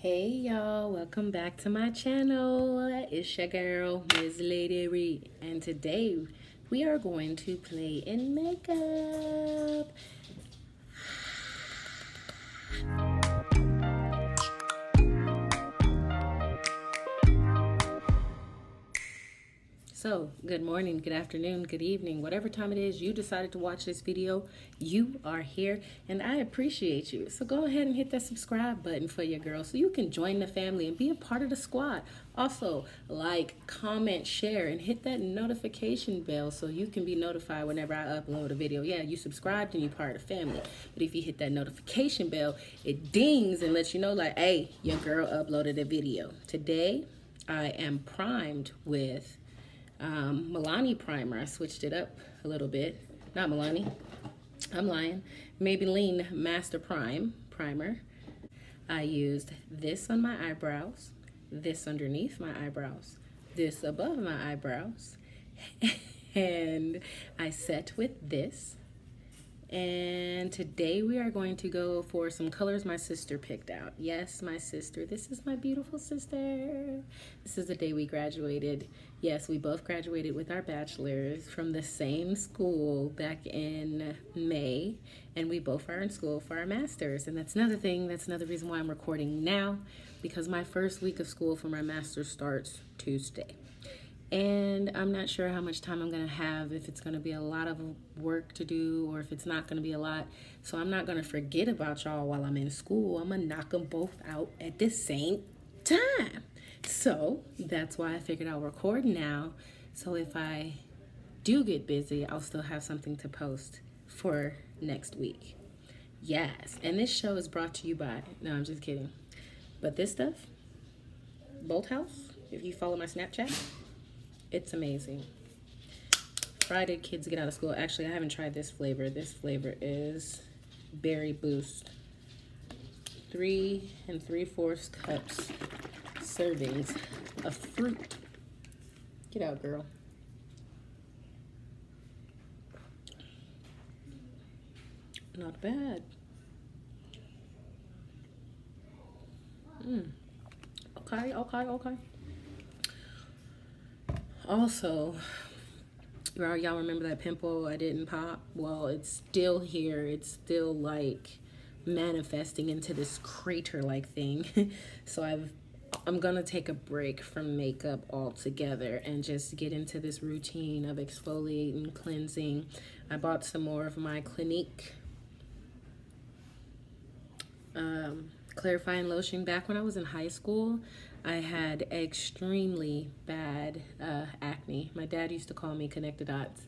Hey y'all, welcome back to my channel. It's your girl, MizLadieree, and today we are going to play in makeup. So, good morning, good afternoon, good evening, whatever time it is you decided to watch this video, you are here and I appreciate you. So go ahead and hit that subscribe button for your girl so you can join the family and be a part of the squad. Also, like, comment, share, and hit that notification bell so you can be notified whenever I upload a video. Yeah, you subscribed and you're part of the family. But if you hit that notification bell, it dings and lets you know like, hey, your girl uploaded a video. Today, I am primed with um, Milani primer. I switched it up a little bit. Not Milani. I'm lying. Maybelline Master Prime primer. I used this on my eyebrows, this underneath my eyebrows, this above my eyebrows, and I set with this and today we are going to go for some colors my sister picked out. Yes, my sister. This is my beautiful sister. This is the day we graduated. Yes, we both graduated with our bachelors from the same school back in May. And we both are in school for our masters. And that's another thing. That's another reason why I'm recording now. Because my first week of school for my master's starts Tuesday and I'm not sure how much time I'm gonna have, if it's gonna be a lot of work to do or if it's not gonna be a lot. So I'm not gonna forget about y'all while I'm in school. I'm gonna knock them both out at the same time. So that's why I figured I'll record now. So if I do get busy, I'll still have something to post for next week. Yes, and this show is brought to you by, no, I'm just kidding. But this stuff, Bolthouse, if you follow my Snapchat, it's amazing. Friday, kids get out of school. Actually, I haven't tried this flavor. This flavor is Berry Boost. Three and three-fourths cups servings of fruit. Get out, girl. Not bad. Mm. Okay, okay, okay. Also, y'all remember that pimple I didn't pop? Well, it's still here. It's still like manifesting into this crater-like thing. so I've I'm gonna take a break from makeup altogether and just get into this routine of exfoliating, cleansing. I bought some more of my Clinique um, clarifying lotion back when I was in high school. I had extremely bad uh, acne. My dad used to call me connected dots.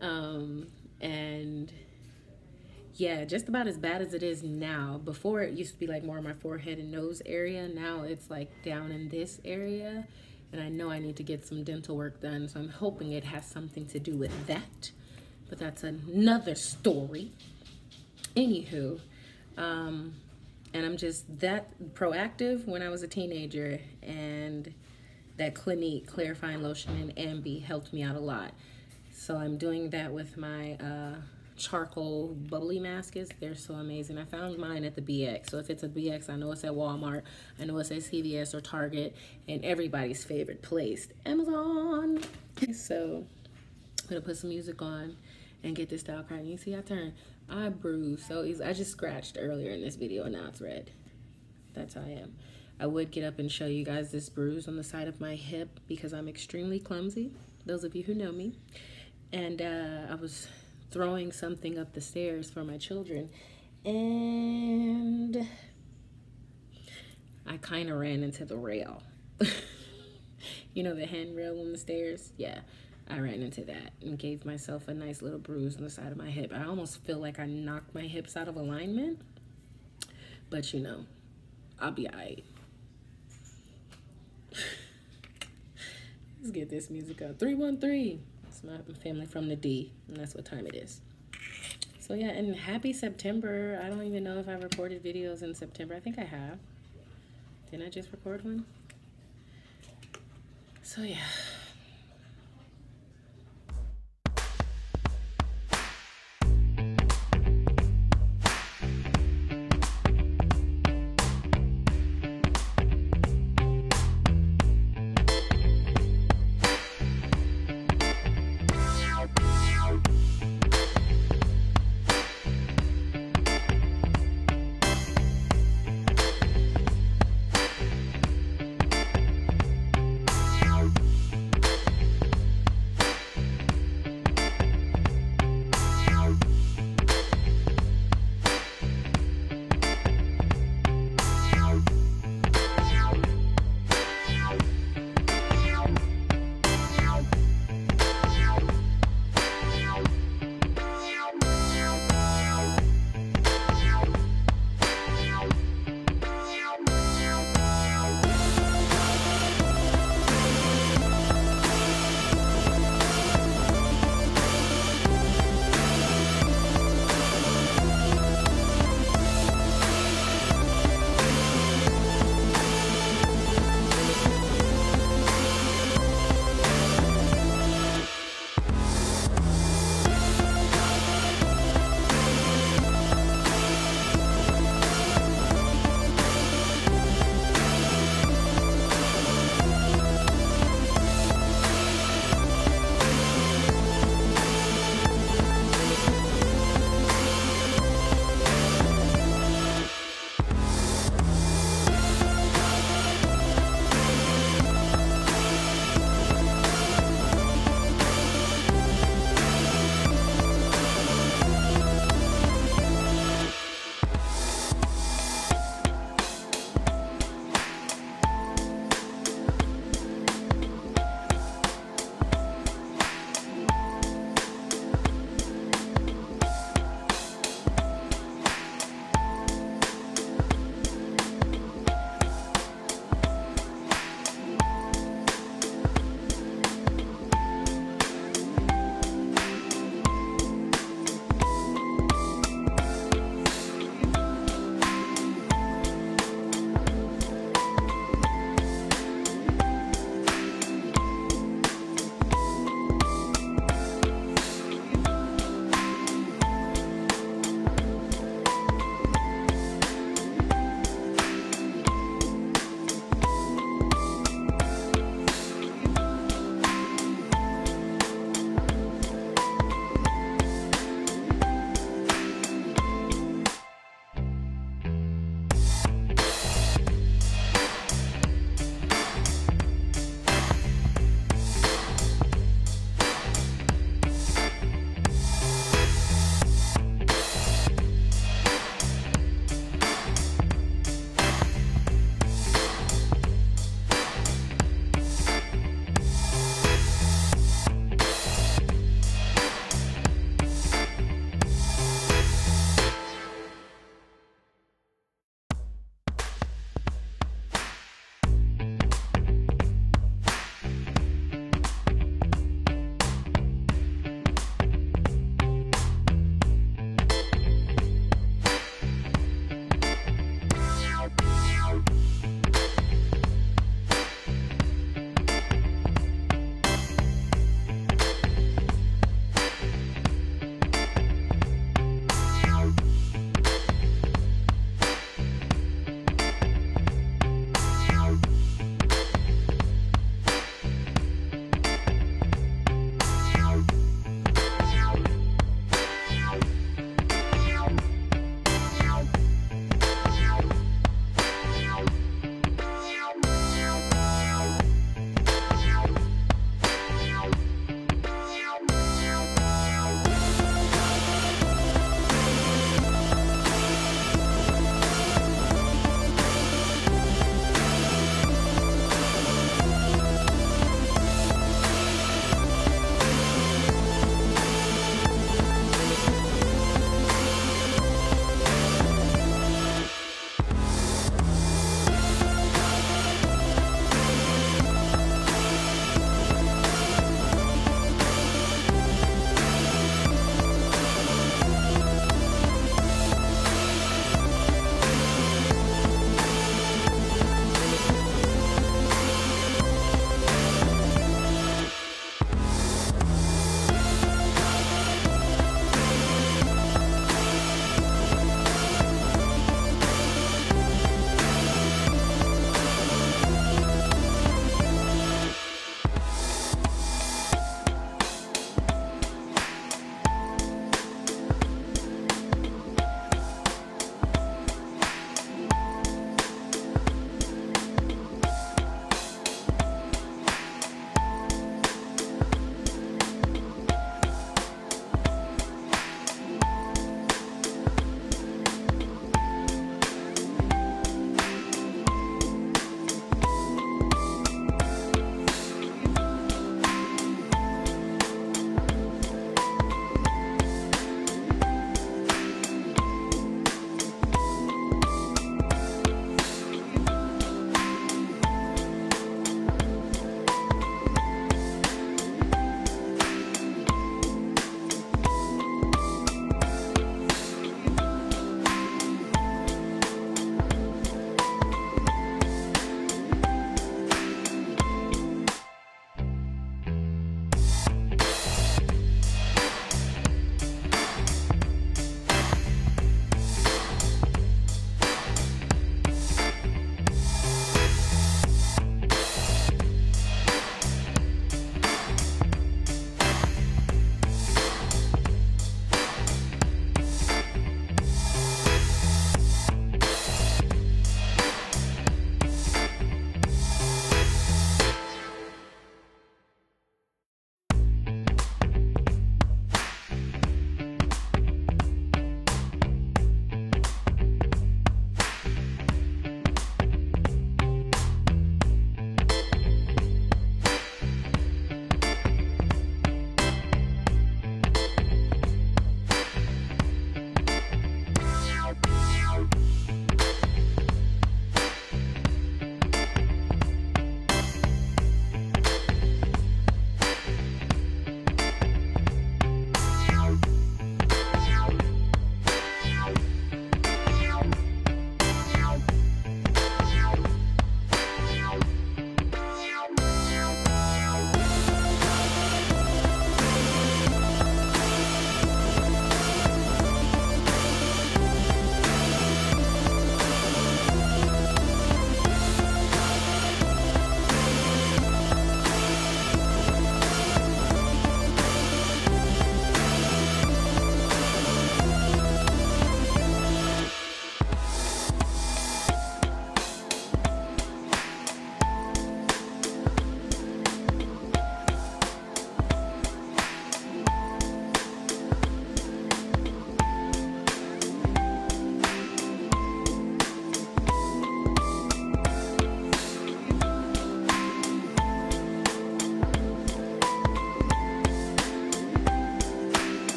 Um, and yeah, just about as bad as it is now. Before it used to be like more on my forehead and nose area. Now it's like down in this area. And I know I need to get some dental work done. So I'm hoping it has something to do with that. But that's another story. Anywho, um, and I'm just that proactive when I was a teenager and that Clinique clarifying lotion and Ambi helped me out a lot. So I'm doing that with my uh, charcoal bubbly maskers. They're so amazing. I found mine at the BX. So if it's a BX, I know it's at Walmart. I know it's at CVS or Target and everybody's favorite place, Amazon. So I'm gonna put some music on and get this style card. You see I turn I bruise so easy. I just scratched earlier in this video and now it's red. That's how I am. I would get up and show you guys this bruise on the side of my hip because I'm extremely clumsy. Those of you who know me. And uh, I was throwing something up the stairs for my children and I kind of ran into the rail. you know the handrail on the stairs? Yeah. I ran into that and gave myself a nice little bruise on the side of my hip. I almost feel like I knocked my hips out of alignment. But you know, I'll be alright. Let's get this music up. 313. My family from the D, and that's what time it is. So yeah, and happy September. I don't even know if I recorded videos in September. I think I have. Didn't I just record one? So yeah.